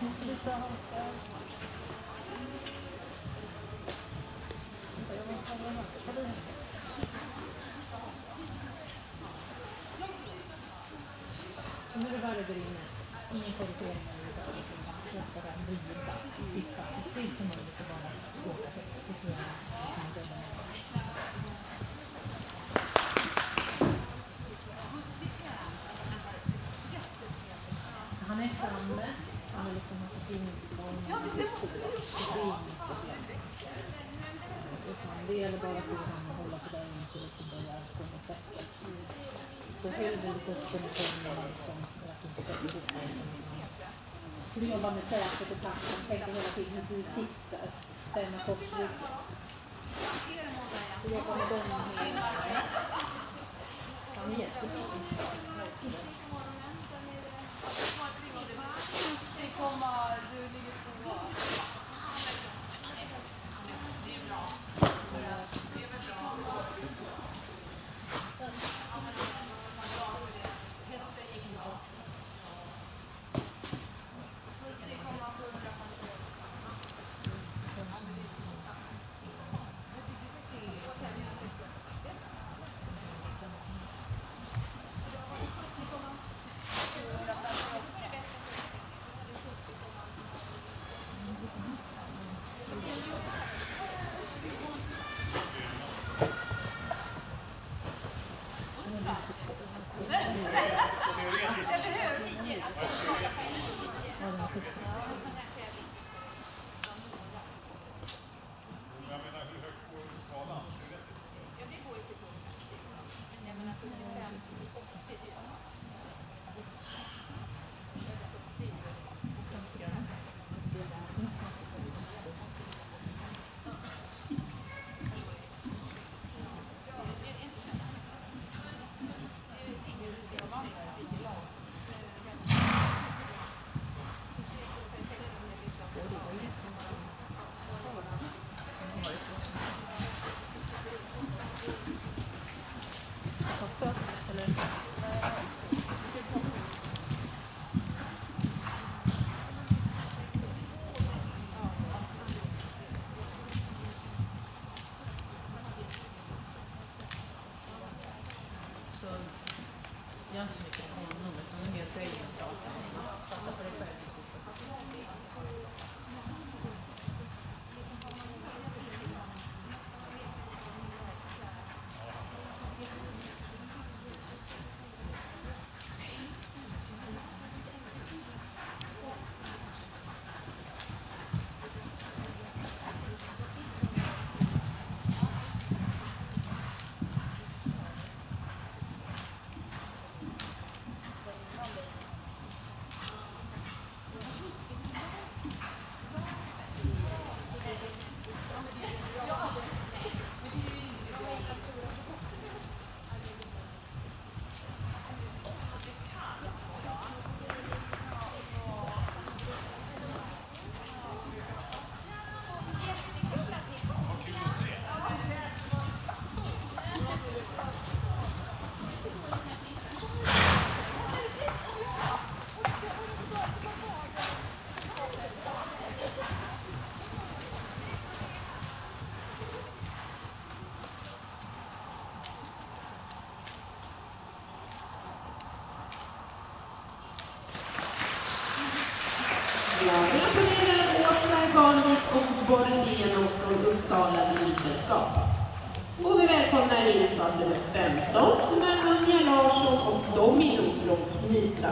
Thank you so. Det bara där inne. Ingen korrigering överhuvudtaget. Låta den vrida, sitta så still som möjligt och bara åka högst. Det tror jag kan döma Han är framme. Han är liksom hans springform. Det gäller bara för honom att hålla sig där till liksom börjar komma bättre. Då höll vi lite upp den och liksom Så vi jobbar med sätet och platsen. Tänker hela tiden hur du sitter. Spänna korsryggen. Vi jobbar med dem So, Janssen, ik heb gewoon een nummer. Dan heb je een tweede. Jag gratulerar Åsa Garnvik och Borgeno från Uppsala Bilsällskap. Och vi välkomnar in start nummer 15 som är Anja Larsson och Domino från Knivsta